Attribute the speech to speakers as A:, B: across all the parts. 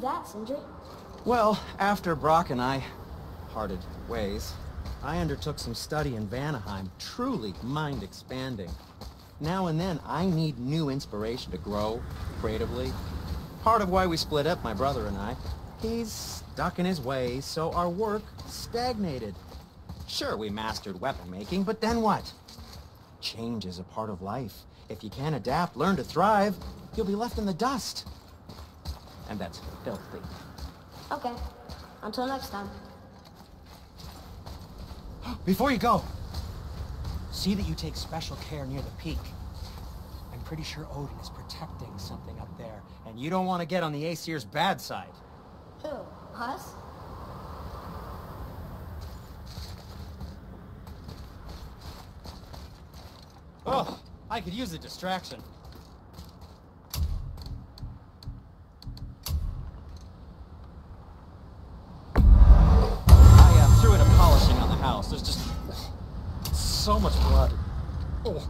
A: that, Sindri?
B: Well, after Brok and I parted ways, I undertook some study in Vanaheim, truly mind-expanding. Now and then, I need new inspiration to grow creatively. Part of why we split up, my brother and I. He's stuck in his ways, so our work stagnated. Sure, we mastered weapon making, but then what? Change is a part of life. If you can't adapt, learn to thrive, you'll be left in the dust. And that's filthy.
A: Okay. Until next time.
C: Before you go, see that you take special care near the peak. I'm pretty sure Odin is protecting something up there, and you don't want to get on the Aesir's bad side.
A: Who? Us?
C: Oh, I could use a distraction. I uh, threw in a polishing on the house. There's just so much blood. Oh.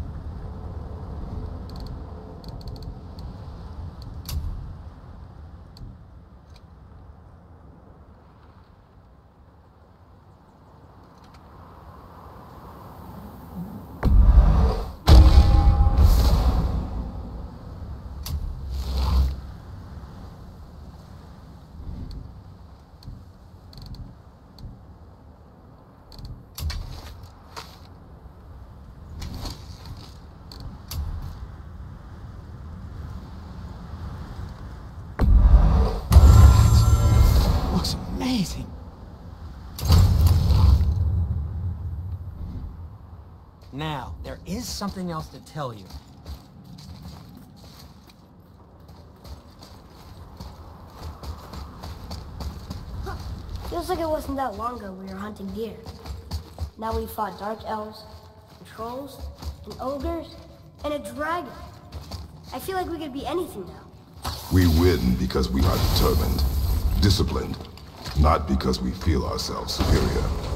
C: Looks amazing. Now, there is something else to tell you.
A: Feels like it wasn't that long ago we were hunting deer. Now we fought dark elves, and trolls, and ogres, and a dragon. I feel like we could be anything now.
D: We win because we are determined, disciplined, not because we feel ourselves superior.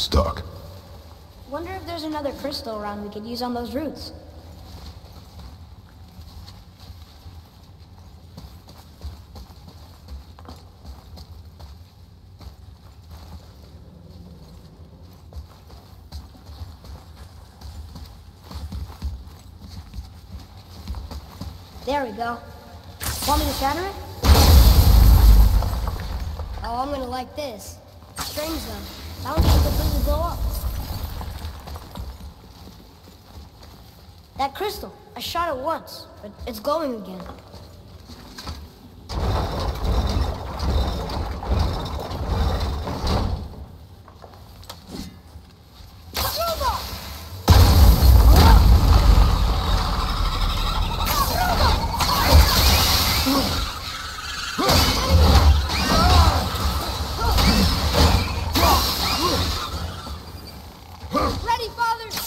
D: Stuck.
A: Wonder if there's another crystal around we could use on those roots. There we go. Want me to shatter it? Oh, I'm gonna like this. Strange though. That one can completely blow up. That crystal. I shot it once, but it's going again.
E: Ready, father!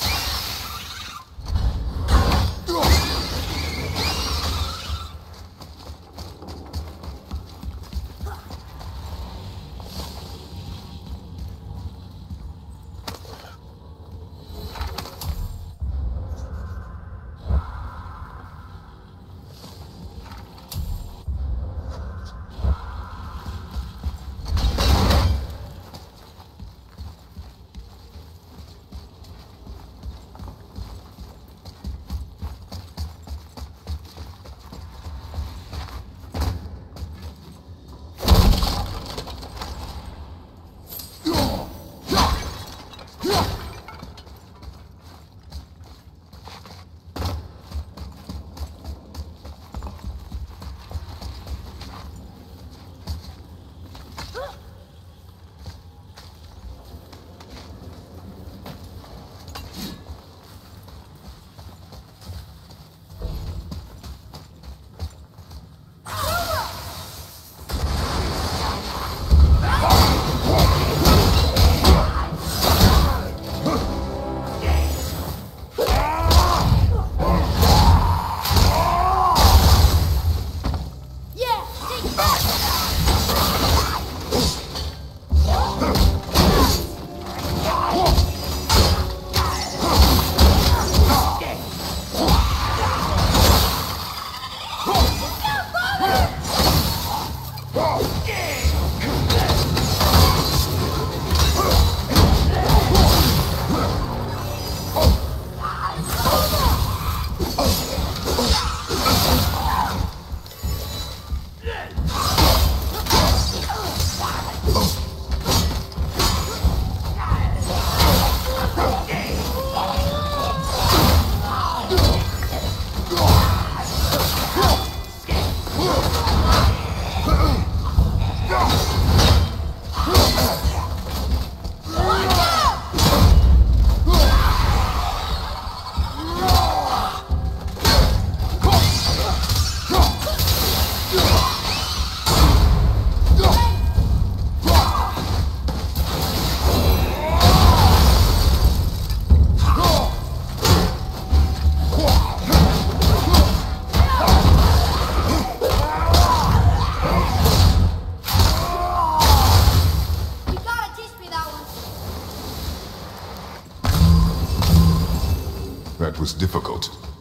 E: That
D: was difficult.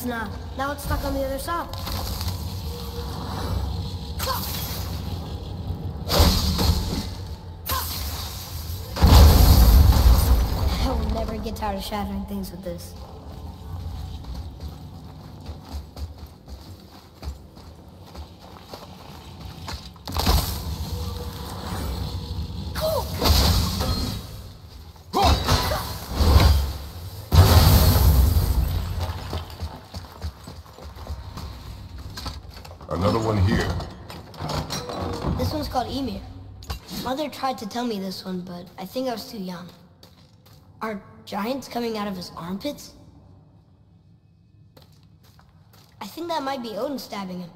A: Guess not. Now it's stuck on the other side. I will never get tired of shattering things with this.
D: Another one here.
A: This one's called Ymir. Tried to tell me this one, but I think I was too young. Are giants coming out of his armpits? I think that might be Odin stabbing him.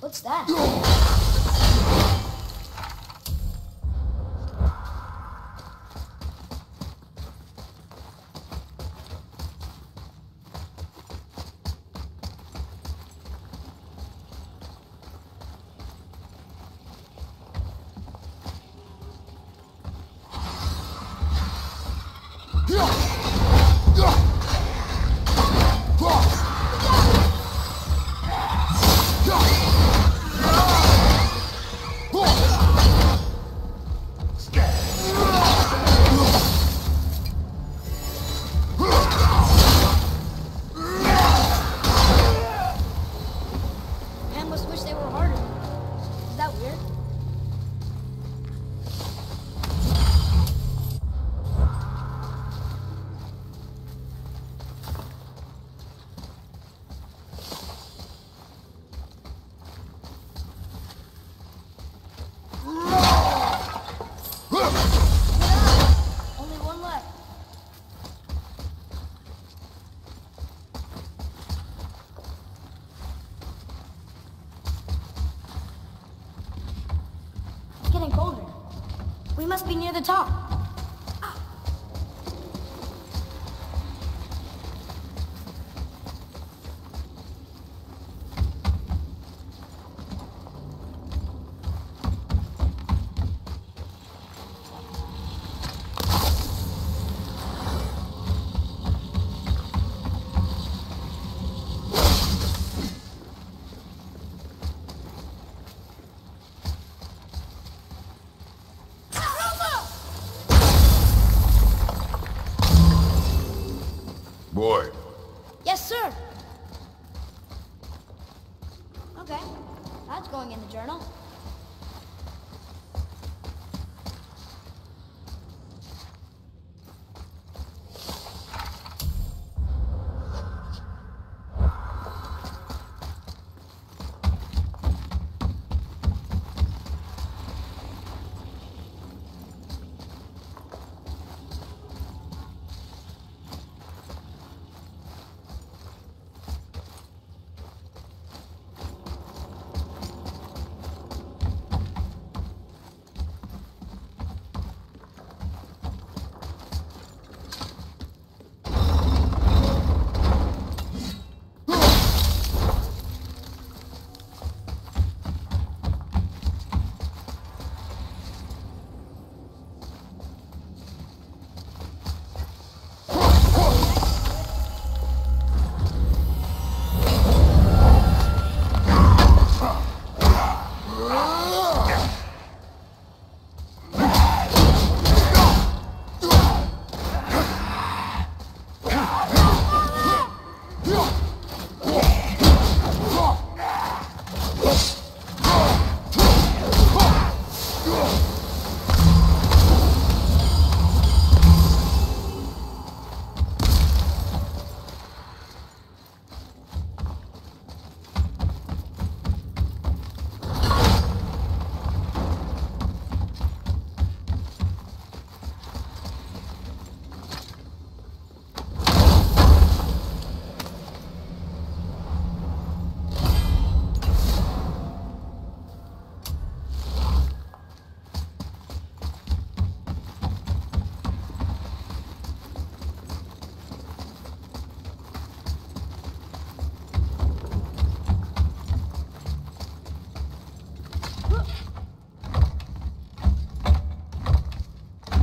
A: What's that? We must be near the top.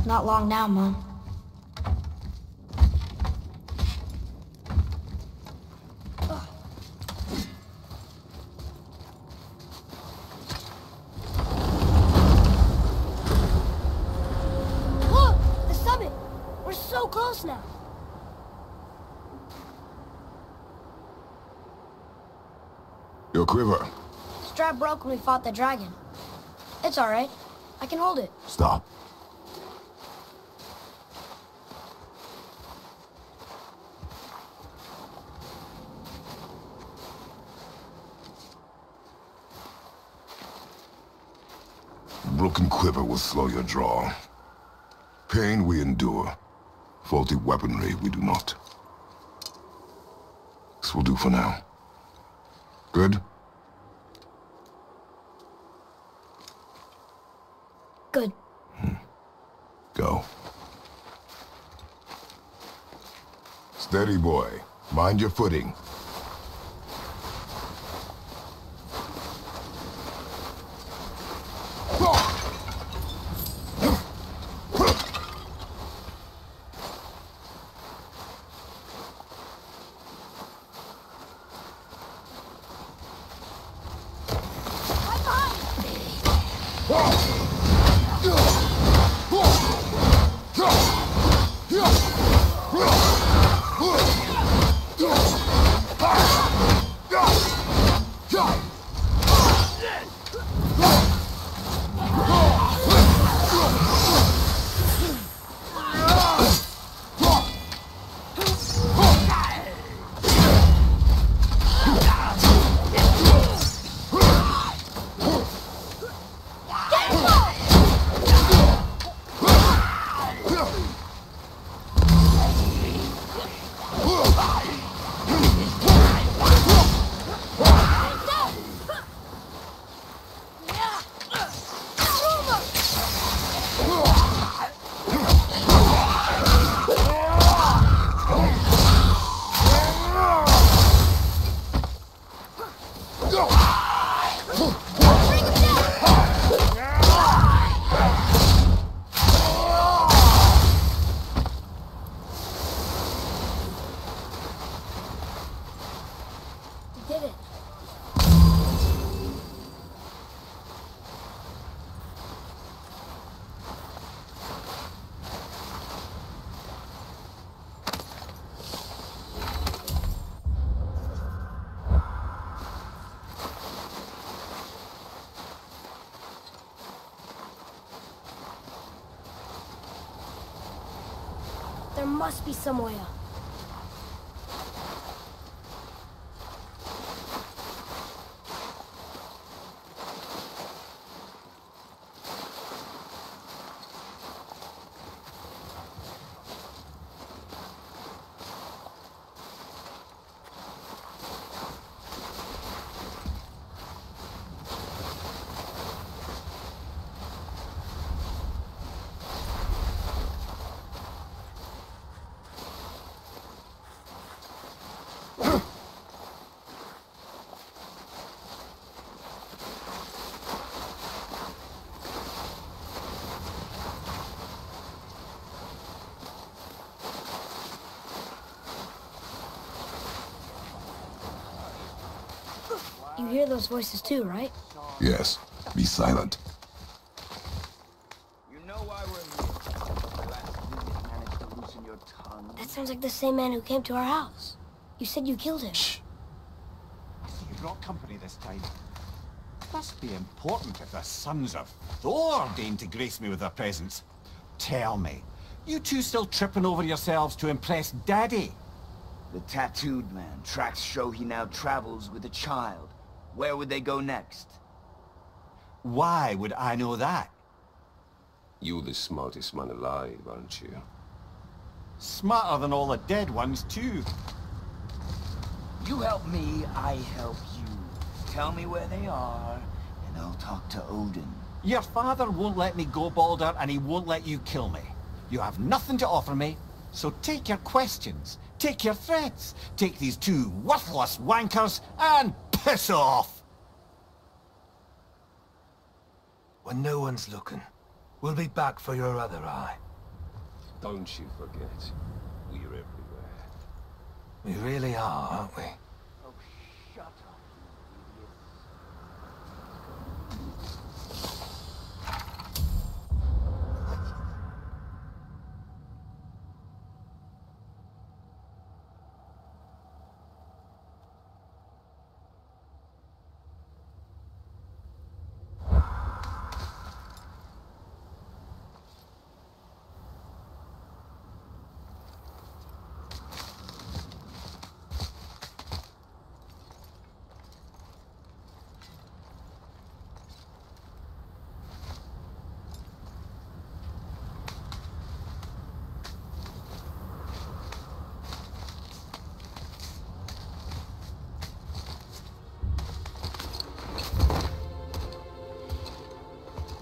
E: Not long now, Mom.
A: Look! The summit! We're so close now.
D: Your quiver.
A: Strap broke when we fought the dragon. It's alright. I can hold it.
D: Stop. Broken quiver will slow your draw. Pain we endure. Faulty weaponry we do not. This will do for now. Good?
A: Good. Hmm.
D: Go. Steady, boy. Mind your footing.
A: Must be some hear those voices too, right?
D: Yes. Be silent.
F: You know why we're here. The last visit managed to loosen your tongue.
A: That sounds like the same man who came to our house. You said you killed him.
D: Shh.
G: You brought company this time. Must be important if the sons of Thor deign to grace me with their presence. Tell me, you two still tripping over yourselves to impress Daddy?
F: The tattooed man. Tracks show he now travels with a child. Where would they go next?
G: Why would I know that?
H: You're the smartest man alive, aren't you?
G: Smarter than all the dead ones, too.
F: You help me, I help you. Tell me where they are, and I'll talk to Odin.
G: Your father won't let me go, Baldur, and he won't let you kill me. You have nothing to offer me, so take your questions, take your threats, take these two worthless wankers, and piss off!
I: When no one's looking, we'll be back for your other eye.
H: Don't you forget, we're everywhere.
F: We really are, aren't we? Oh, shut up, you idiots.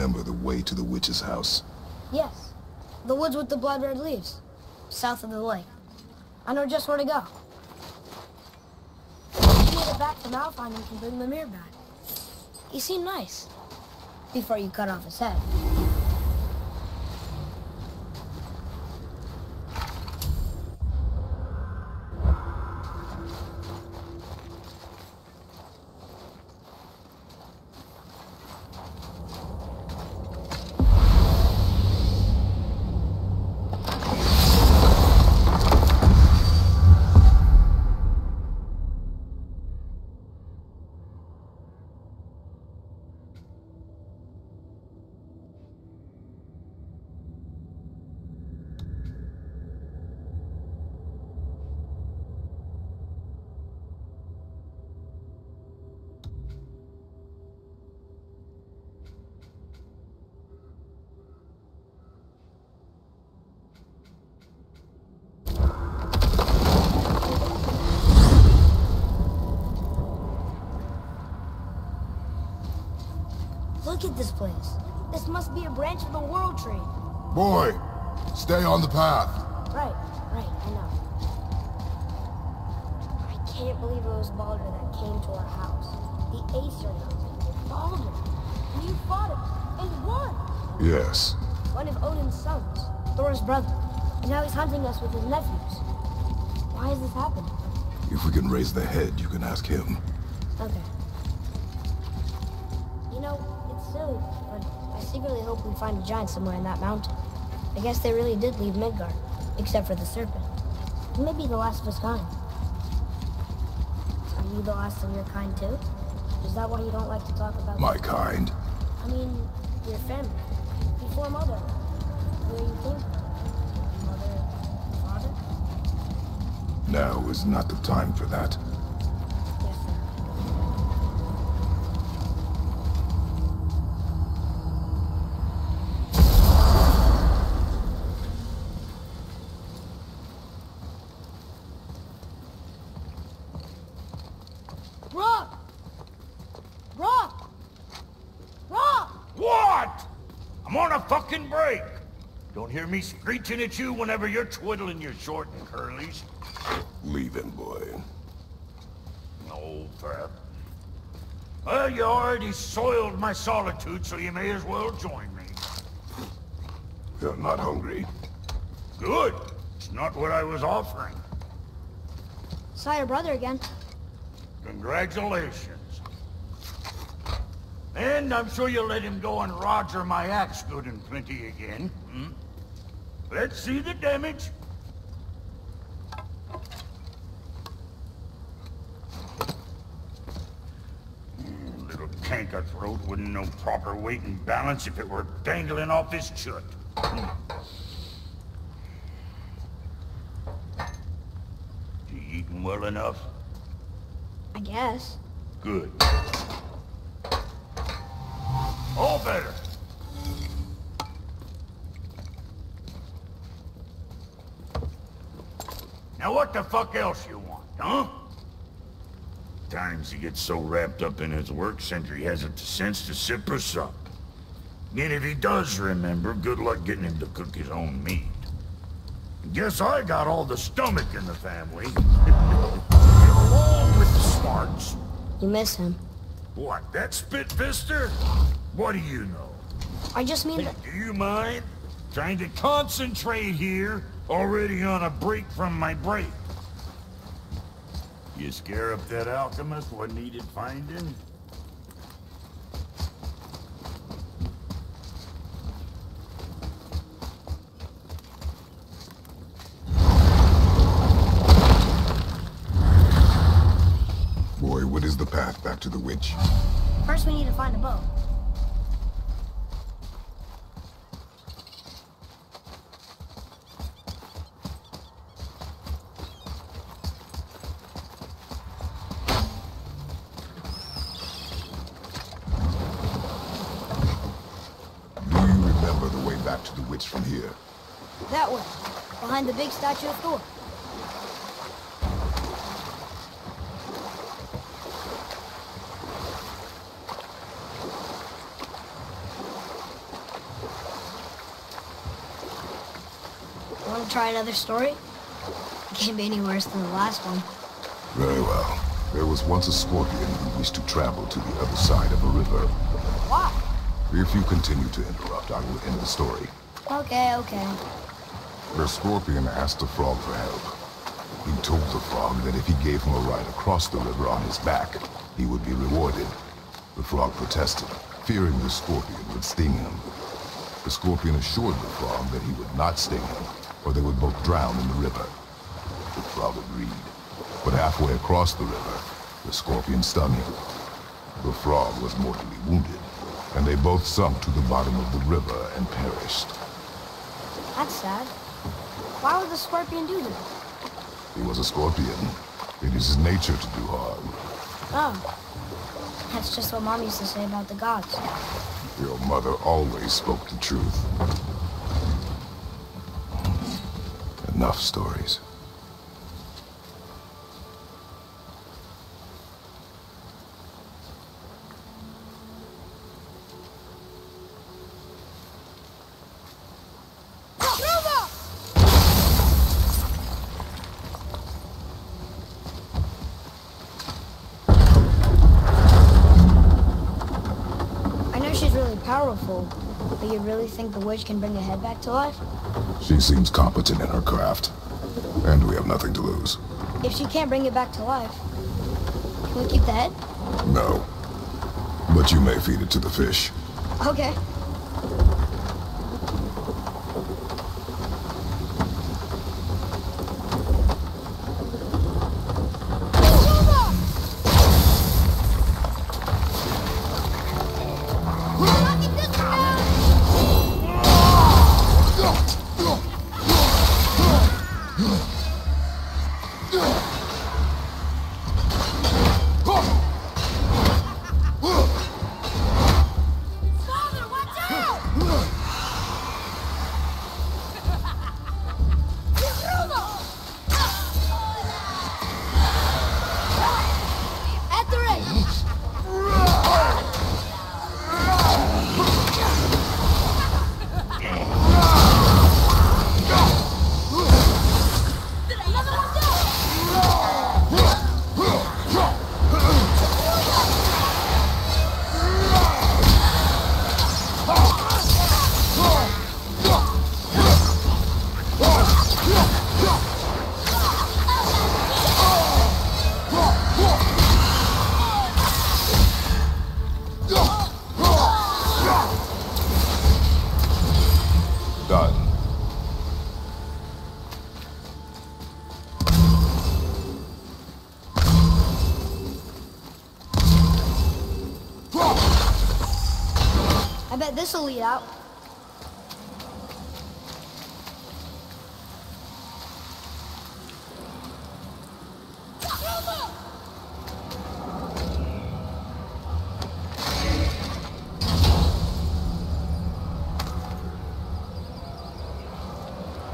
D: Remember the way to the witch's house?
A: Yes. The woods with the blood red leaves. South of the lake. I know just where to go. If You get it back from Alfheim and can bring Mimir back. He seemed nice. Before you cut off his head. Look at this place. This must be a branch of the World Tree.
D: Boy, stay on the path.
A: Right, right, I know. I can't believe it was Baldur that came to our house. The Aesir knows. Baldur. And you fought him. And won.
D: Yes.
A: One of Odin's sons. Thor's brother. And now he's hunting us with his nephews. Why is this happening?
D: If we can raise the head, you can ask him.
A: Okay. You know, it's silly, but I secretly hope we find a giant somewhere in that mountain. I guess they really did leave Midgard, except for the serpent. He may be the last of his kind. Are you the last of your kind too? Is that why you don't like to talk about
D: My kind.
A: I mean, your family. Before mother. Where you came from. Mother, father?
D: Now is not the time for that.
A: Yes, sir. Brok! Brok! Brok!
I: What? I'm on a fucking break. Don't hear me screeching at you whenever you're twiddling your short and curlies.
D: Leave him, boy.
I: No, Pep. Well, you already soiled my solitude, so you may as well join me.
D: You're not hungry.
I: Good. It's not what I was offering.
E: Saw your brother again.
I: Congratulations. And I'm sure you'll let him go and roger my axe good and plenty again. Hmm? Let's see the damage. Mm, Little canker throat wouldn't know proper weight and balance if it were dangling off his chut. You eating well enough?
A: I guess.
I: Good. All better. Now what the fuck else you want, huh? Times he gets so wrapped up in his work, Sindri hasn't the sense to sip or sup. And if he does remember, good luck getting him to cook his own meat. Guess I got all the stomach in the family. Along with the smarts.
A: You miss him.
I: What, that spit fister? What do you know?
A: I just mean that...
I: Do you mind? Trying to concentrate here, already on a break from my break. You scare up that alchemist what needed finding?
D: Boy, what is the path back to the witch?
J: First we need to find a boat.
D: Do you remember the way back to the witch from here?
A: That way. Behind the big statue of Thor. Want to try another story? It can't be any worse than the last one.
D: Very well. There was once a scorpion who wished to travel to the other side of a river.
A: Why?
D: If you continue to interrupt, I will end the story.
A: Okay, okay.
D: The scorpion asked the frog for help. He told the frog that if he gave him a ride across the river on his back, he would be rewarded. The frog protested, fearing the scorpion would sting him. The scorpion assured the frog that he would not sting him, or they would both drown in the river. The frog agreed. But halfway across the river, the scorpion stung him. The frog was mortally wounded, and they both sunk to the bottom of the river and perished.
A: That's sad. Why would the scorpion do that?
D: He was a scorpion. It is his nature to do harm.
A: Oh. That's just what Mom used to say about the gods.
D: Your mother always spoke the truth. Enough stories.
A: I know she's really powerful, but you really think the witch can bring a head back to life?
D: She seems competent in her craft. And we have nothing to lose.
A: If she can't bring it back to life, can we keep the head?
D: No. But you may feed it to the fish.
A: Okay. This'll lead out.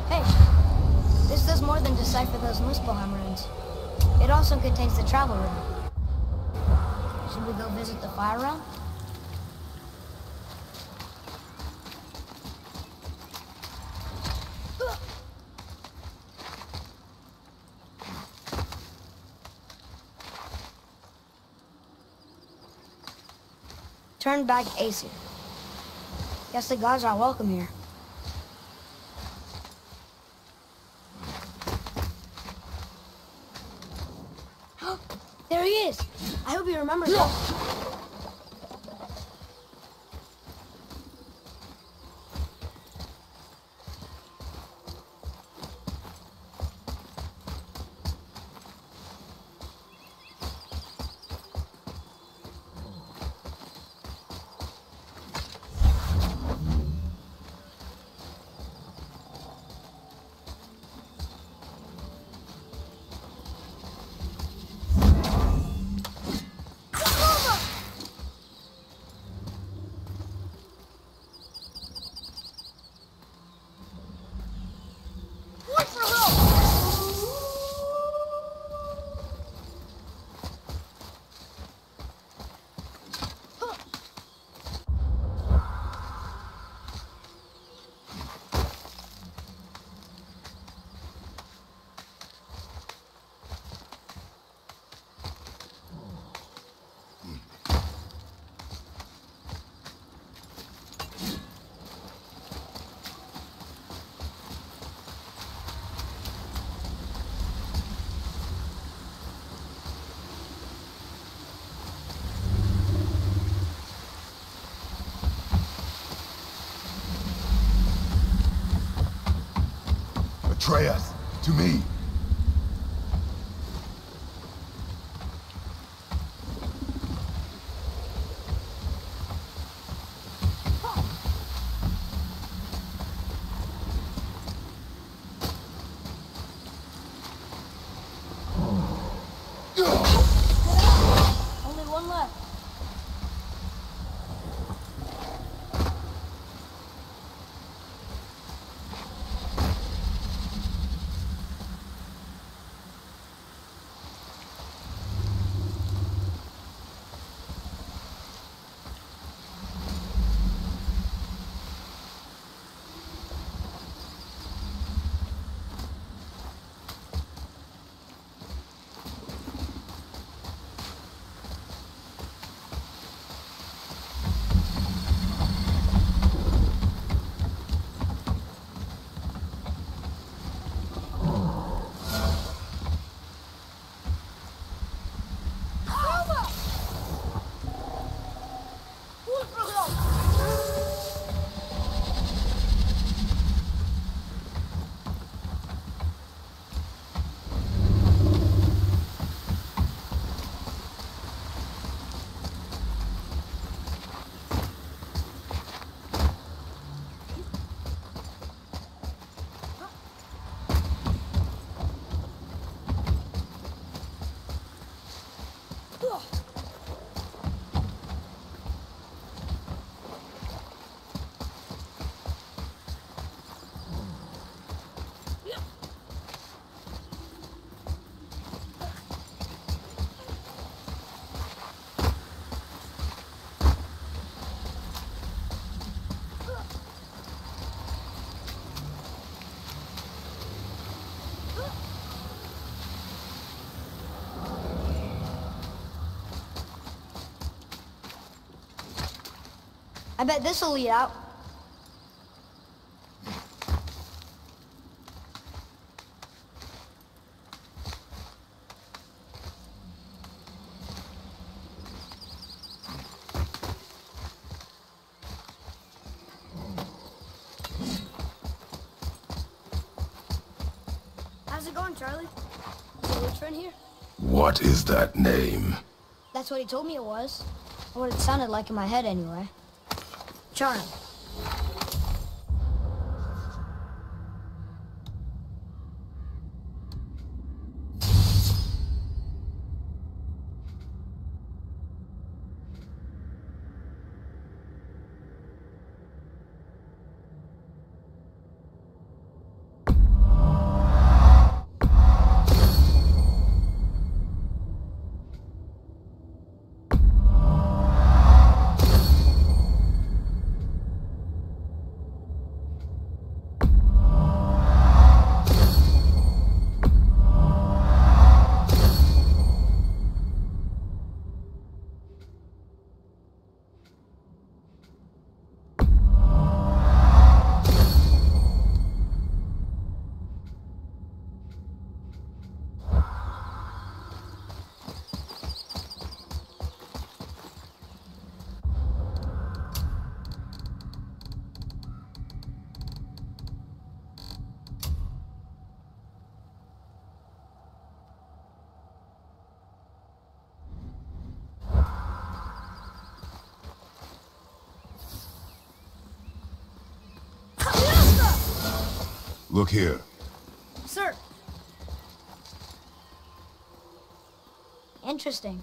A: Hey, this does more than decipher those Muspelheim runes. It also contains the travel rune. Should we go visit the fire realm? Turn back Aesir. Guess the gods are welcome here. there he is. I hope he remembers.
D: Atreus, to me.
A: I bet this'll lead out. How's it going, Chaurli? Here?
D: What is that name?
A: That's what he told me it was. Or what it sounded like in my head, anyway. Chaurli.
D: Look here.
A: Sir.
E: Interesting.